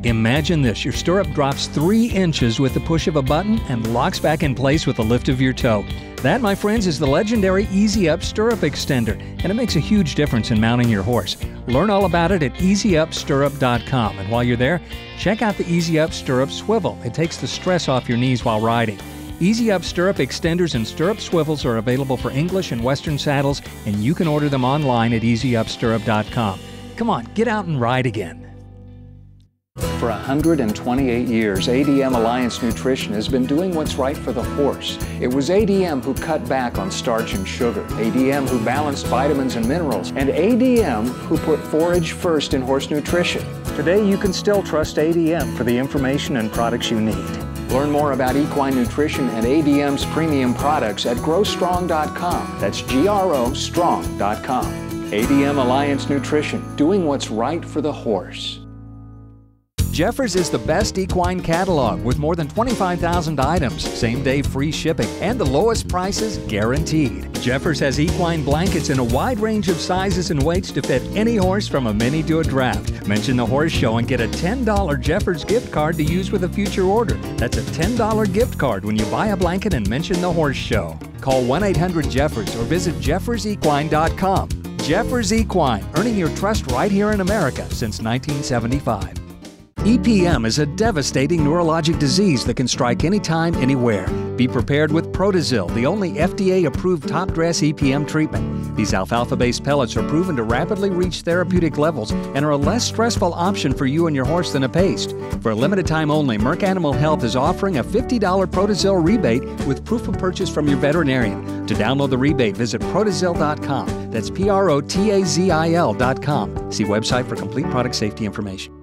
Imagine this your stirrup drops three inches with the push of a button and locks back in place with the lift of your toe. That, my friends, is the legendary Easy Up Stirrup Extender, and it makes a huge difference in mounting your horse. Learn all about it at easyupstirrup.com. And while you're there, check out the Easy Up Stirrup Swivel. It takes the stress off your knees while riding. Easy Up Stirrup Extenders and Stirrup Swivels are available for English and Western saddles, and you can order them online at easyupstirrup.com. Come on, get out and ride again. For 128 years, ADM Alliance Nutrition has been doing what's right for the horse. It was ADM who cut back on starch and sugar, ADM who balanced vitamins and minerals, and ADM who put forage first in horse nutrition. Today, you can still trust ADM for the information and products you need. Learn more about equine nutrition and ADM's premium products at grostrong.com. That's G R O strong.com. ADM Alliance Nutrition, doing what's right for the horse. Jeffers is the best equine catalog with more than 25,000 items, same day free shipping, and the lowest prices guaranteed. Jeffers has equine blankets in a wide range of sizes and weights to fit any horse from a mini to a draft. Mention the horse show and get a $10 Jeffers gift card to use with a future order. That's a $10 gift card when you buy a blanket and mention the horse show. Call 1 800 Jeffers or visit jeffersequine.com. Jeffers Equine, earning your trust right here in America since 1975. EPM is a devastating neurologic disease that can strike anytime, anywhere. Be prepared with Protazil, the only FDA approved top dress EPM treatment. These alfalfa based pellets are proven to rapidly reach therapeutic levels and are a less stressful option for you and your horse than a paste. For a limited time only, Merck Animal Health is offering a $50 Protazil rebate with proof of purchase from your veterinarian. To download the rebate, visit protozil.com. That's P R O T A Z I L.com. See website for complete product safety information.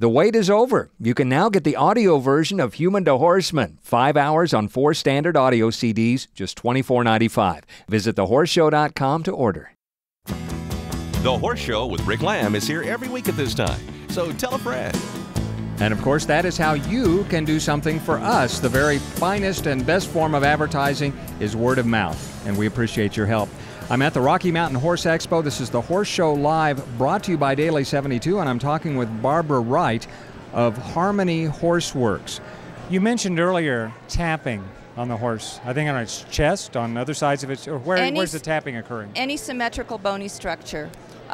The wait is over. You can now get the audio version of Human to Horseman, five hours on four standard audio CDs, just $24.95. Visit thehorseshow.com to order. The Horse Show with Rick Lamb is here every week at this time, so tell a friend. And of course, that is how you can do something for us. The very finest and best form of advertising is word of mouth, and we appreciate your help. I'm at the Rocky Mountain Horse Expo. This is the Horse Show Live, brought to you by Daily 72, and I'm talking with Barbara Wright of Harmony Horseworks. You mentioned earlier tapping on the horse. I think on its chest, on other sides of its, or where, Any where's the tapping occurring? Any symmetrical bony structure.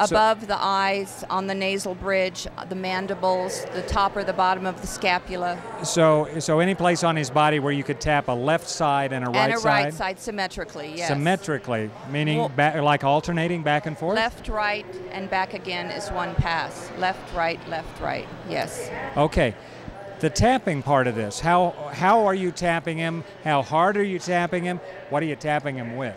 So- Above the eyes, on the nasal bridge, the mandibles, the top or the bottom of the scapula, So, so any place on his body where you could tap a left side and a right side. and a side, right side symmetrically, yes. symmetrically, meaning Well- ba- like alternating back and forth. Left, right, and back again is one pass. Left, right, left, right. Yes. Okay. The tapping part of this, how how are you tapping him? How hard are you tapping him? What are you tapping him with?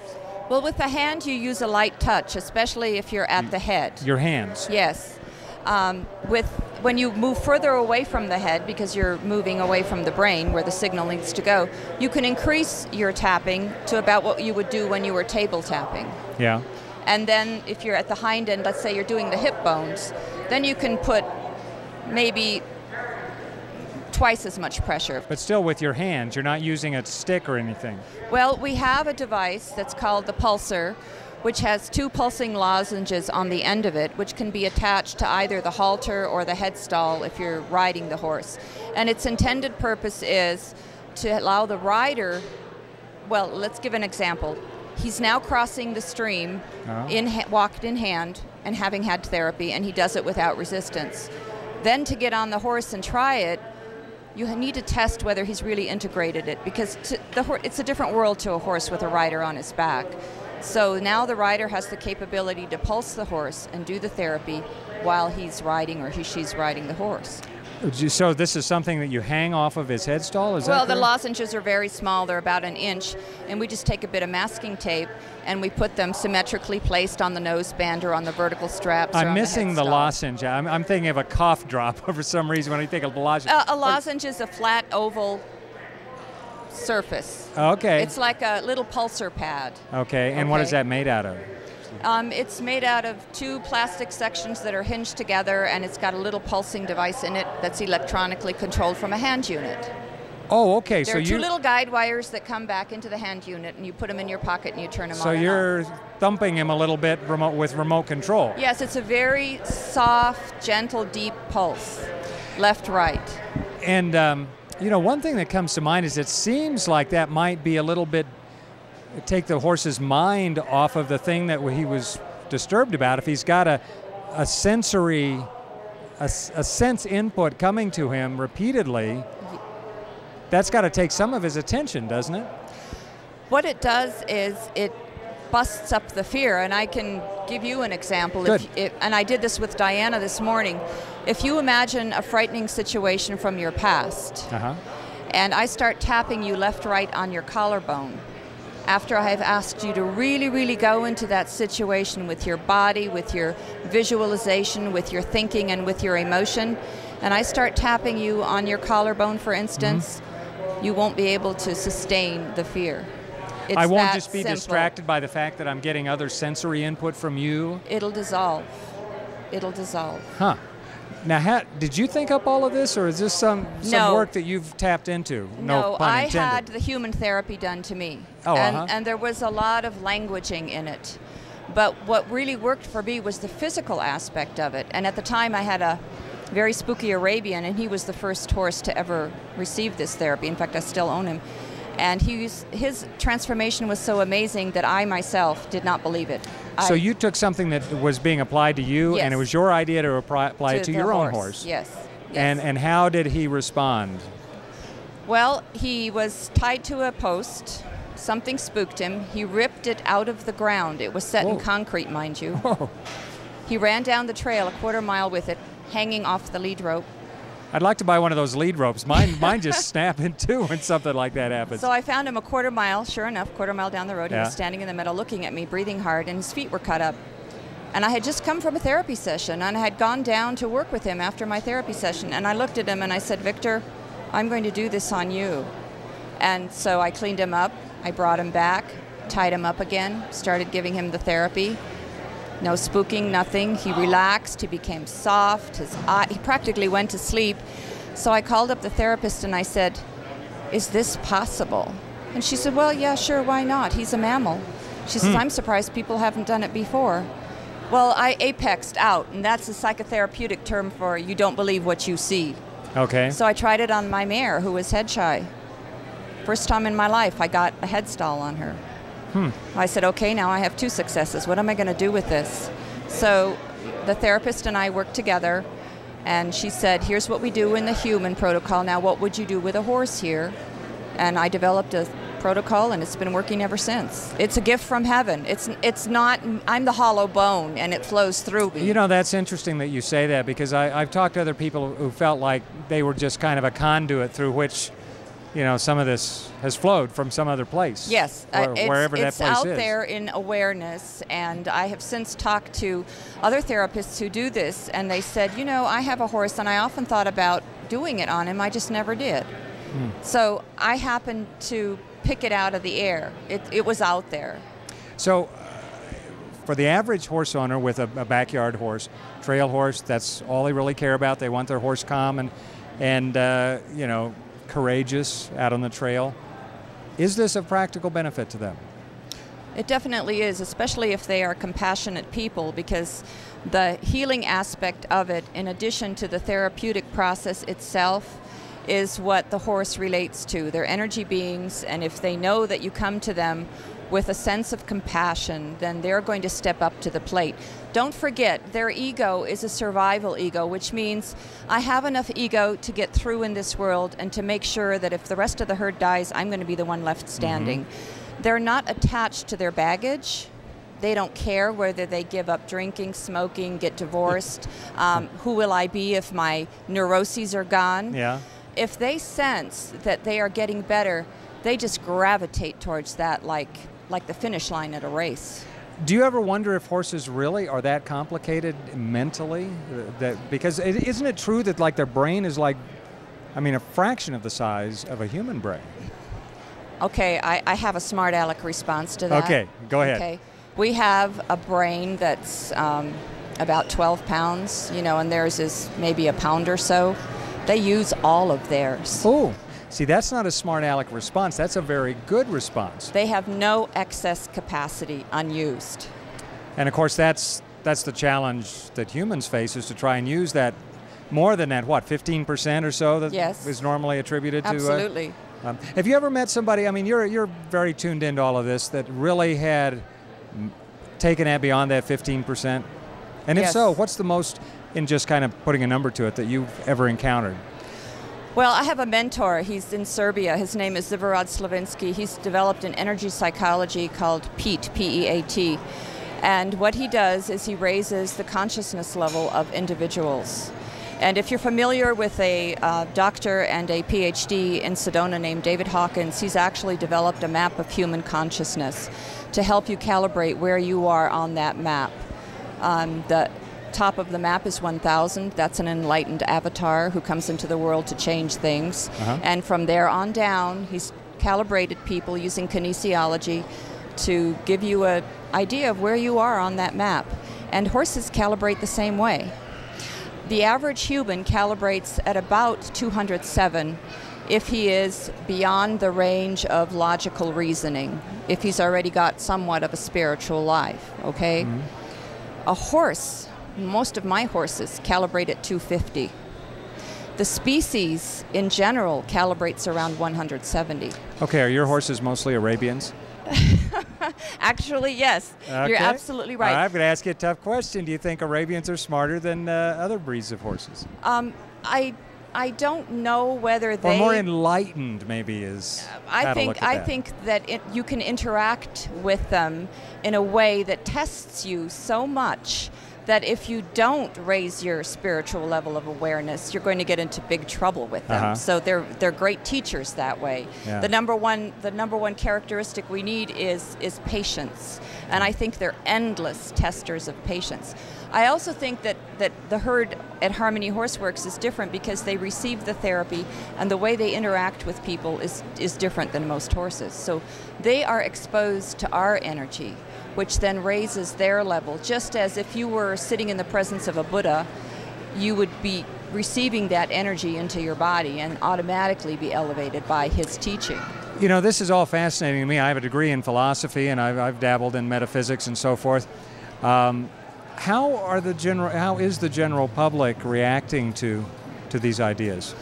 Well, with the hand, you use a light touch, especially if you're at the head. Your hands. Yes. Um, with when you move further away from the head, because you're moving away from the brain where the signal needs to go, you can increase your tapping to about what you would do when you were table tapping. Yeah. And then if you're at the hind end, let's say you're doing the hip bones, then you can put maybe twice as much pressure. But still with your hands, you're not using a stick or anything. Well, we have a device that's called the pulsar, which has two pulsing lozenges on the end of it, which can be attached to either the halter or the headstall if you're riding the horse. And its intended purpose is to allow the rider, well, let's give an example. He's now crossing the stream, Uh-huh. in walked in hand, and having had therapy, and he does it without resistance. Then to get on the horse and try it, you need to test whether he's really integrated it because the it's a different world to a horse with a rider on his back. So now the rider has the capability to pulse the horse and do the therapy while he's riding or he, she's riding the horse. So this is something that you hang off of his headstall? Is well, the lozenges are very small, they're about an inch, and we just take a bit of masking tape and we put them symmetrically placed on the noseband or on the vertical straps. I'm on the missing the lozenge. I'm, I'm thinking of a cough drop <laughs> for some reason when I think of lozenge. Uh, a lozenge is a flat oval surface. Okay. It's like a little pulsar pad. okay, and what is that made out of? Um, it's made out of two plastic sections that are hinged together, and it's got a little pulsing device in it that's electronically controlled from a hand unit. Oh, okay. there so are two you little guide wires that come back into the hand unit, and you put them in your pocket and you turn them so on. and you're thumping him a little bit remote with remote control. Yes, it's a very soft, gentle, deep pulse, left, right. And um, you know, one thing that comes to mind is it seems like that might be a little bit take the horse's mind off of the thing that he was disturbed about. If he's got a a sensory a sense input coming to him repeatedly, that's got to take some of his attention, doesn't it? What it does is it busts up the fear, and I can give you an example. Good. If, if, and I did this with Diana this morning. If you imagine a frightening situation from your past, Uh-huh. and I start tapping you left, right on your collarbone, after I have asked you to really, really go into that situation with your body, with your visualization, with your thinking, and with your emotion, and I start tapping you on your collarbone, for instance, mm-hmm. you won't be able to sustain the fear. It's I won't just be simple. distracted by the fact that I'm getting other sensory input from you. It'll dissolve. It'll dissolve. Huh. Now, ha- did you think up all of this, or is this some some No. work that you've tapped into? No, pun I intended. had the human therapy done to me. Oh, and, uh-huh. and there was a lot of languaging in it. But what really worked for me was the physical aspect of it. And at the time, I had a very spooky Arabian, and he was the first horse to ever receive this therapy. In fact, I still own him. And he was, his transformation was so amazing that I myself did not believe it. So I- you took something that was being applied to you, and it was your idea to apply, apply it to your own horse, horse. Yes. And and how did he respond? Well, he was tied to a post. Something spooked him. He ripped it out of the ground. It was set in concrete, mind you. He ran down the trail a quarter mile with it, hanging off the lead rope. I'd like to buy one of those lead ropes. Mine mine just snap in two when something like that happens. So I found him a quarter mile, sure enough, quarter mile down the road. He Yeah. was standing in the middle looking at me, breathing hard, and his feet were cut up. And I had just come from a therapy session and I had gone down to work with him after my therapy session. And I looked at him and I said, Victor, I'm going to do this on you. And so I cleaned him up, I brought him back, tied him up again, started giving him the therapy. No spooking, nothing. He relaxed, he became soft, his eye, he practically went to sleep. So I called up the therapist and I said, Is this possible? And she said, Well, yeah, sure, why not? He's a mammal. She says, Hmm. I'm surprised people haven't done it before. Well, I apexed out, and that's a psychotherapeutic term for you don't believe what you see. okay. So I tried it on my mare, who was head shy. First time in my life, I got a head stall on her. Hmm. I said, okay, now I have two successes. What am I going to do with this? So the therapist and I worked together, and she said, here's what we do in the human protocol. Now, what would you do with a horse here? And I developed a protocol, and it's been working ever since. It's a gift from heaven. It's, it's not, I'm the hollow bone, and it flows through me. You know, that's interesting that you say that because I, I've talked to other people who felt like they were just kind of a conduit through which, you know, some of this has flowed from some other place. Yes, uh, where- it's, wherever it's that place out is. there in awareness, and I have since talked to other therapists who do this, and they said, you know, I have a horse, and I often thought about doing it on him, I just never did. Hmm. So I happened to pick it out of the air. It, it was out there. So, uh, for the average horse owner with a, a backyard horse, trail horse, that's all they really care about. They want their horse calm and, and uh, you know, courageous out on the trail. Is this of practical benefit to them? It definitely is, especially if they are compassionate people, because the healing aspect of it, in addition to the therapeutic process itself, is what the horse relates to. They're energy beings, and if they know that you come to them with a sense of compassion, then they're going to step up to the plate. Don't forget, their ego is a survival ego, which means I have enough ego to get through in this world and to make sure that if the rest of the herd dies, I'm going to be the one left standing. They're not attached to their baggage. They don't care whether they give up drinking, smoking, get divorced. <laughs> Um, who will I be if my neuroses are gone? Yeah. If they sense that they are getting better, they just gravitate towards that like like the finish line at a race. Do you ever wonder if horses really are that complicated mentally? That because is isn't it true that like their brain is like, I mean, a fraction of the size of a human brain? Okay, I, I have a smart aleck response to that. Okay, go ahead. Okay, we have a brain that's um, about 12 pounds, you know, and theirs is maybe a pound or so. They use all of theirs. Oh, see, that's not a smart aleck response. That's a very good response. They have no excess capacity unused. And of course, that's that's the challenge that humans face is to try and use that more than that. What, 15% or so that is Yes. is normally attributed to. uh, Absolutely. um, have you ever met somebody? I mean, you're you're very tuned into all of this that really had taken that beyond that 15%. And if Yes. so, what's the most in just kind of putting a number to it that you've ever encountered? Well, I have a mentor. He's in Serbia. His name is Zivorad Slavinski. He's developed an energy psychology called PEAT, P E A T. And what he does is he raises the consciousness level of individuals. And if you're familiar with a uh, doctor and a PhD in Sedona named David Hawkins, he's actually developed a map of human consciousness to help you calibrate where you are on that map. Um, the top of the map is 1000. That's an enlightened avatar who comes into the world to change things. Uh-huh. And from there on down, he's calibrated people using kinesiology to give you an idea of where you are on that map. And horses calibrate the same way. The average human calibrates at about 207 if he is beyond the range of logical reasoning, if he's already got somewhat of a spiritual life, okay? A horse, most of my horses calibrate at 250. The species in general calibrates around 170. Okay, are your horses mostly Arabians? <laughs> Actually, yes, you're absolutely right. Right, I'm going to ask you a tough question. Do you think Arabians are smarter than uh, other breeds of horses? Um, I I don't know whether they Or more enlightened, maybe, is I think I that. think that it, you can interact with them in a way that tests you so much that if you don't raise your spiritual level of awareness, you're going to get into big trouble with them. Uh-huh. So they're they're great teachers that way. Yeah. The number one the number one characteristic we need is is patience, and I think they're endless testers of patience. I also think that, that the herd at Harmony Horseworks is different because they receive the therapy and the way they interact with people is, is different than most horses. So they are exposed to our energy, which then raises their level. Just as if you were sitting in the presence of a Buddha, you would be receiving that energy into your body and automatically be elevated by his teaching. You know, this is all fascinating to me. I have a degree in philosophy and I've, I've dabbled in metaphysics and so forth. Um, how are the general? How is the general public reacting to to these ideas?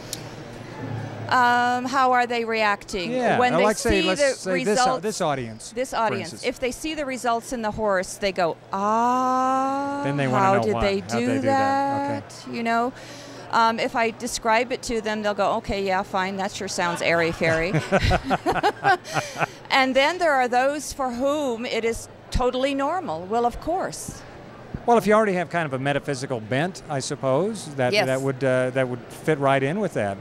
Um, how are they reacting Yeah, when they like see the say this, uh, results? this audience, This audience. If they see the results in the horse, they go, ah. Then they How know did why. they do they do that? that? You know. Um, if I describe it to them, they'll go, okay, yeah, fine. That sure sounds airy fairy. <laughs> and then there are those for whom it is totally normal. Well, of course. Well, if you already have kind of a metaphysical bent, I suppose that Yes. that would uh, that would fit right in with that.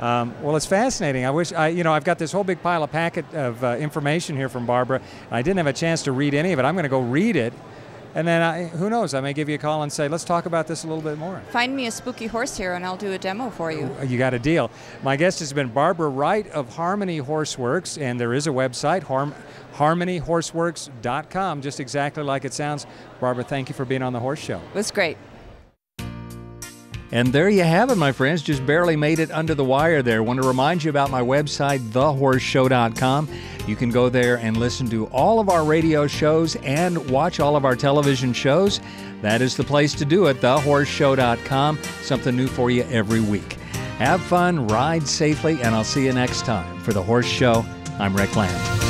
Um, well, it's fascinating. I wish I, you know, I've got this whole big pile of packet of uh, information here from Barbara. I didn't have a chance to read any of it. I'm going to go read it, and then I, who knows? I may give you a call and say, let's talk about this a little bit more. Find me a spooky horse here, and I'll do a demo for you. You got a deal. My guest has been Barbara Wright of Harmony Horseworks, and there is a website, harm, harmonyhorseworks.com, just exactly like it sounds. Barbara, thank you for being on the Horse Show. It was great. And there you have it, my friends. Just barely made it under the wire there. Want to remind you about my website, thehorseshow.com. You can go there and listen to all of our radio shows and watch all of our television shows. That is the place to do it, thehorseshow.com. Something new for you every week. Have fun, ride safely, and I'll see you next time. For The Horse Show, I'm Rick Lamb.